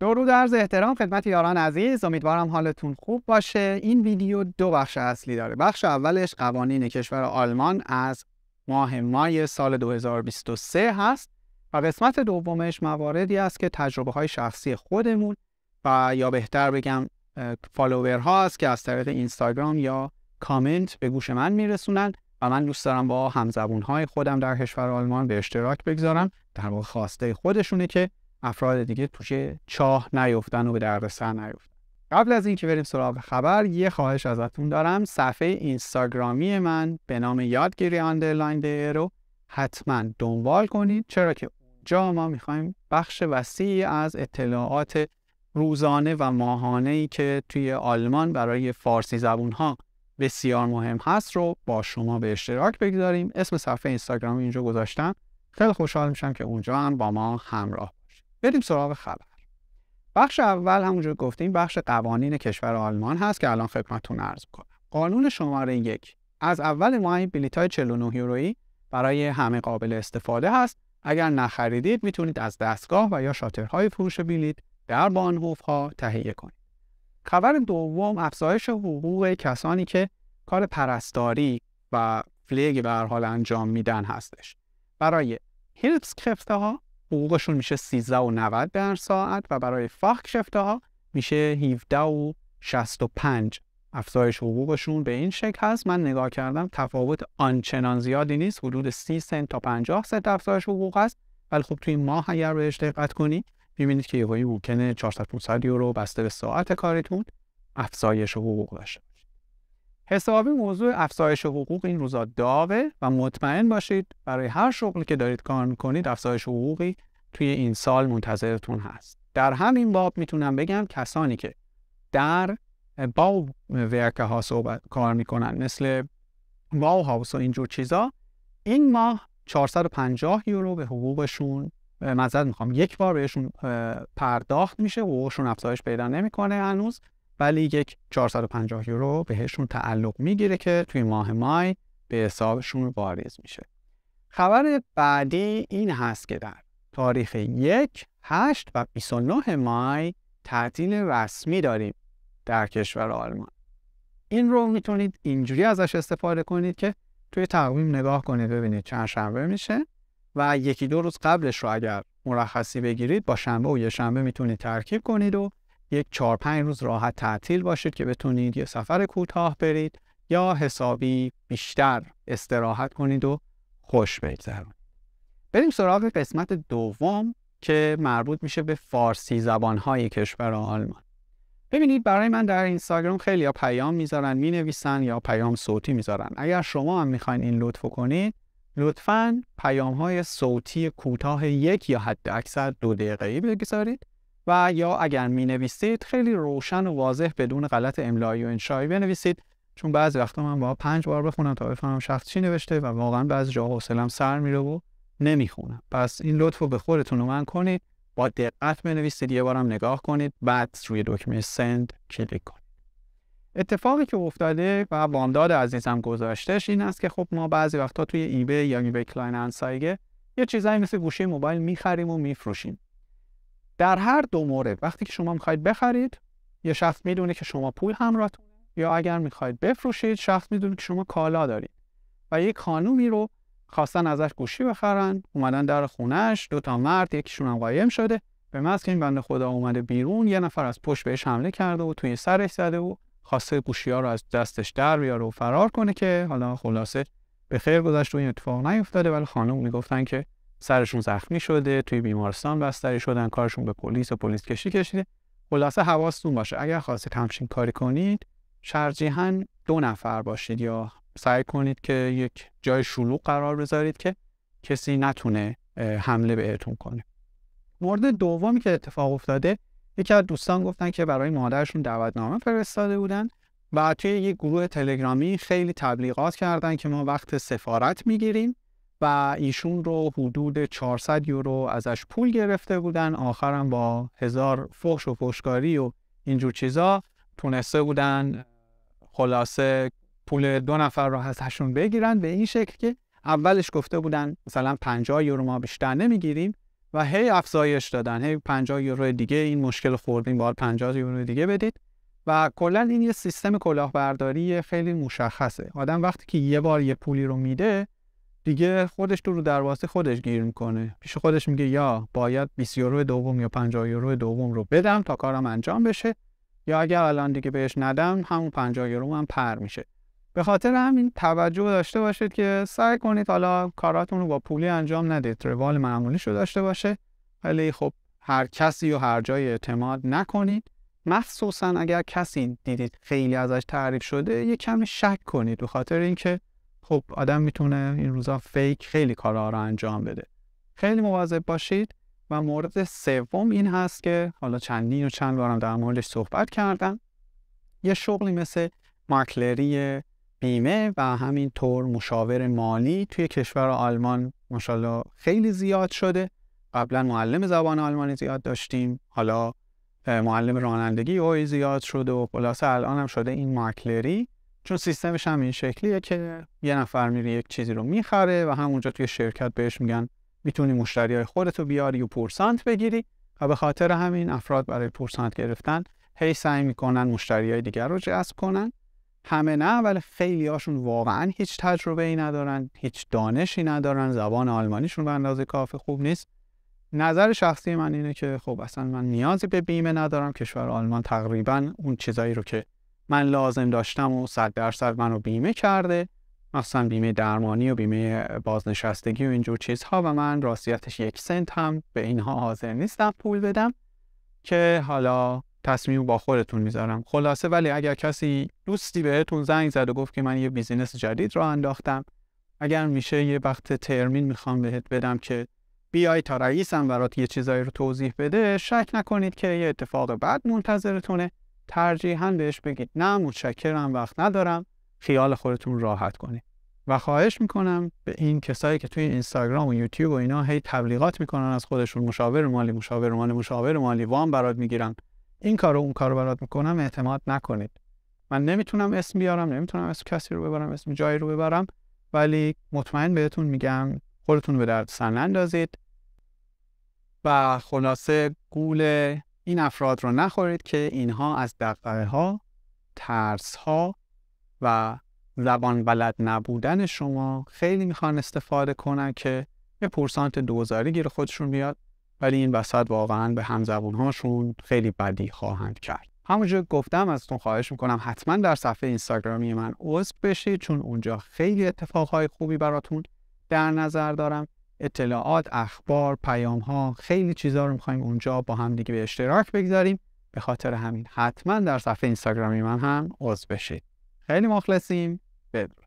درود عرض احترام خدمت یاران عزیز. امیدوارم حالتون خوب باشه. این ویدیو دو بخش اصلی داره. بخش اولش قوانین کشور آلمان از ماه مای سال 2023 هست و قسمت دومش مواردی است که تجربه های شخصی خودمون و یا بهتر بگم فالوور ها است که از طریق اینستاگرام یا کامنت به گوش من میرسونن و من دوست دارم با همزبون های خودم در کشور آلمان به اشتراک بگذارم. در واقع خواسته خودشونه که افراد دیگه توش چاه نیفتن و به دردسر نیفتن. قبل از اینکه بریم سراغ خبر یه خواهش ازتون دارم. صفحه اینستاگرامی من به نام یادگیری آندرلاین رو حتما دنبال کنید. چرا که اونجا ما می‌خوایم بخش وسیعی از اطلاعات روزانه و ماهانه ای که توی آلمان برای فارسی زبون ها بسیار مهم هست رو با شما به اشتراک بگذاریم. اسم صفحه اینستاگرامی اینجا گذاشتم. خیلی خوشحال میشم که اونجا هم با ما همراه بریم سراغ خبر. بخش اول همونجور گفتیم بخش قوانین کشور آلمان هست که الان خدمتتون عرض کنم قانون شماره یک. از اول ماه بلیط های 49 یورویی برای همه قابل استفاده هست. اگر نخریدید می‌تونید از دستگاه و یا شاترهای فروش بلیط در بانهوف ها تهیه کنید. خبر دوم افزایش حقوق کسانی که کار پرستاری و فلیگ به حال انجام میدن هستش. برای هیلپس ها حقوقشون میشه 13 و 90 در ساعت و برای فاخ شفته ها میشه 17 و 65 افزایش حقوقشون به این شکل هست. من نگاه کردم تفاوت آنچنان زیادی نیست. حدود 30 سنت تا 50 سنت افزایش حقوق است ولی خب توی ماه اگر بهش دقت کنی می‌بینید که یهویی ممکنه 400 500 یورو بسته به ساعت کارتون افزایش حقوق داشته حسابی موضوع افزایش حقوق این روزا داغه و مطمئن باشید برای هر شغلی که دارید کار می‌کنید افزایش حقوقی توی این سال منتظرتون هست. در همین باب می‌تونم بگم کسانی که در باو ورکه ها صحبت کار می‌کنن مثل باو هاوس و اینجور چیزا این ماه 450 یورو به حقوقشون مزد می‌خوام. یک بار بهشون پرداخت میشه حقوقشون افزایش پیدا نمی‌کنه هنوز. ولی یک 450 یورو بهشون تعلق می‌گیره که توی ماه مای به حسابشون واریز میشه. خبر بعدی این هست که در تاریخ یک 8 و 29 مای تعطیل رسمی داریم در کشور آلمان. این رو می‌تونید اینجوری ازش استفاده کنید که توی تقویم نگاه کنید ببینید چند شنبه میشه و یکی دو روز قبلش رو اگر مرخصی بگیرید با شنبه و یه شنبه می‌تونید ترکیب کنید و یک چهار پنج روز راحت تعطیل باشید که بتونید یه سفر کوتاه برید یا حسابی بیشتر استراحت کنید و خوش بگذرونید. بریم سراغ قسمت دوم که مربوط میشه به فارسی زبانهای کشور آلمان. ببینید برای من در اینستاگرام خیلی یا پیام می‌ذارن می‌نویسن یا پیام صوتی می‌ذارن. اگر شما هم می‌خواین این لطف کنید لطفا پیام های صوتی کوتاه یک یا حد اکثر دو دقیقه‌ای بگذارید. و یا اگر می نویسید خیلی روشن و واضح بدون غلط املایی و انشایی بنویسید چون بعضی وقتا من باید پنج بار بخونم تا بفهمم شخص چی نوشته و واقعا بعضی جا حوصلم سر میره و نمی‌خونم. پس این لطف رو به خودتون و من کنید با دقت بنویسید یه بارم نگاه کنید بعد روی دکمه send کلیک کنید. اتفاقی که افتاده و بامداد عزیزم گذاشتش این است که خب ما بعضی وقتا توی eBay یا eBay Kleinanzeigen یه چیزایی مثل گوشی موبایل می‌خریم و میفروشیم. در هر دو مورد وقتی که شما می‌خواید بخرید یه شخص می‌دونه که شما پول همراهتونه یا اگر می‌خواید بفروشید شخص می‌دونه که شما کالا دارید. و یک خانومی رو خواستن ازش گوشی بخرن اومدن در خونهش دو تا مرد یکیشون هم قایم شده. به محض که این بنده خدا اومده بیرون یه نفر از پشت بهش حمله کرده و توی سرش زده و خواسته گوشی ها رو از دستش در بیاره و فرار کنه که حالا خلاصه به خیر گذشت و این اتفاق نیفتاده. ولی خانم می‌گفتن که سرشون زخمی شده توی بیمارستان بستری شدن کارشون به پلیس و پلیس کشی کشیده. خلاصه حواستون باشه اگر خواستید همچین کاری کنید شرجیحاً دو نفر باشید یا سعی کنید که یک جای شلوغ قرار بذارید که کسی نتونه حمله بهتون کنه. مورد دومی که اتفاق افتاده یکی از دوستان گفتن که برای مادرشون دعوتنامه فرستاده بودن و توی یک گروه تلگرامی خیلی تبلیغات کردن که ما وقت سفارت می‌گیریم. و ایشون رو حدود 400 یورو ازش پول گرفته بودن. آخرم با هزار فحش و فشکاری و اینجور چیزا تونسته بودن خلاصه پول دو نفر رو ازشون بگیرن. به این شکل که اولش گفته بودن مثلا 50 یورو ما بیشتر نمی‌گیریم و هی افزایش دادن. هی 50 یورو دیگه این مشکل خوردین باید 50 یورو دیگه بدید. و کلا این یه سیستم کلاهبرداری خیلی مشخصه. آدم وقتی که یه بار یه پولی رو میده دیگه خودش تو رو دروازه خودش گیر می‌کنه. پیش خودش میگه یا باید 20 یورو دوم یا 50 یورو دوم رو بدم تا کارم انجام بشه یا اگر الان دیگه بهش ندم همون 50 یورو هم پر میشه. به خاطر همین توجه داشته باشید که سعی کنید حالا کاراتون رو با پولی انجام ندید روال معمولی رو داشته باشه. ولی خب هر کسی و هر جای اعتماد نکنید. مخصوصا اگر کسی دیدید خیلی ازش تعریف شده یه کمی شک کنید. به خاطر اینکه خب آدم می‌تونه این روزا فیک خیلی کارا رو انجام بده. خیلی مواظب باشید. و مورد سوم این هست که حالا چندین و چند بارم در موردش صحبت کردم. یه شغلی مثل مارکلری بیمه و همینطور مشاور مالی توی کشور آلمان ماشاءالله خیلی زیاد شده. قبلا معلم زبان آلمانی زیاد داشتیم. حالا معلم رانندگی اوی زیاد شده و خلاصه الان هم شده این مارکلری چون سیستمش هم این شکلیه که یه نفر میره یک چیزی رو می‌خره و همونجا توی شرکت بهش میگن می‌تونی مشتری های خودتو بیاری و پورسانت بگیری و به خاطر همین افراد برای پورسانت گرفتن هی سعی می‌کنن مشتری های دیگر رو جذب کنن. همه نه ولی خیلی هاشون واقعا هیچ تجربه ای ندارن هیچ دانشی ندارن زبان آلمانیشون به اندازه کافی خوب نیست. نظر شخصی من اینه که خب اصلا من نیازی به بیمه ندارم کشور آلمان تقریبا اون چیزایی رو که من لازم داشتم و صد درصد منو بیمه کرده. مثلا بیمه درمانی و بیمه بازنشستگی و اینجور چیزها و من راستیتش یک سنت هم به اینها حاضر نیستم پول بدم که حالا تصمیم با خودتون می‌ذارم. خلاصه ولی اگر کسی دوستی بهتون زنگ زد و گفت که من یه بیزینس جدید رو انداختم اگر میشه یه وقت ترمین می‌خوام بهت بدم که بیای تا رئیسم برات یه چیزایی رو توضیح بده شک نکنید که یه اتفاق بد منتظرتونه. ترجیحاً بهش بگید نه متشکرم وقت ندارم خیال خودتون راحت کنید. و خواهش می‌کنم به این کسایی که توی اینستاگرام و یوتیوب و اینا هی تبلیغات می‌کنن از خودشون مشاور مالی مشاور مالی مشاور مالی وام برات می‌گیرن. این کارو اون کارو برات می‌کنم اعتماد نکنید. من نمی‌تونم اسم بیارم نمی‌تونم اسم کسی رو ببرم اسم جایی رو ببرم ولی مطمئن بهتون میگم خودتون به درد سن اندازید و خلاصه گول این افراد رو نخورید که اینها از دقیقه ها ترس ها و زبان بلد نبودن شما خیلی می‌خوان استفاده کنن که یه پورسانت دوزاری گیر خودشون بیاد ولی این وسط واقعا به همزبون هاشون خیلی بدی خواهند کرد. همونجور گفتم ازتون خواهش می‌کنم حتما در صفحه اینستاگرامی من عضو بشید چون اونجا خیلی اتفاقهای خوبی براتون در نظر دارم. اطلاعات اخبار پیام ها خیلی چیزها رو می‌خوایم اونجا با هم دیگه به اشتراک بگذاریم. به خاطر همین حتما در صفحه اینستاگرامی من هم عضو بشید. خیلی مخلصیم. بدرود.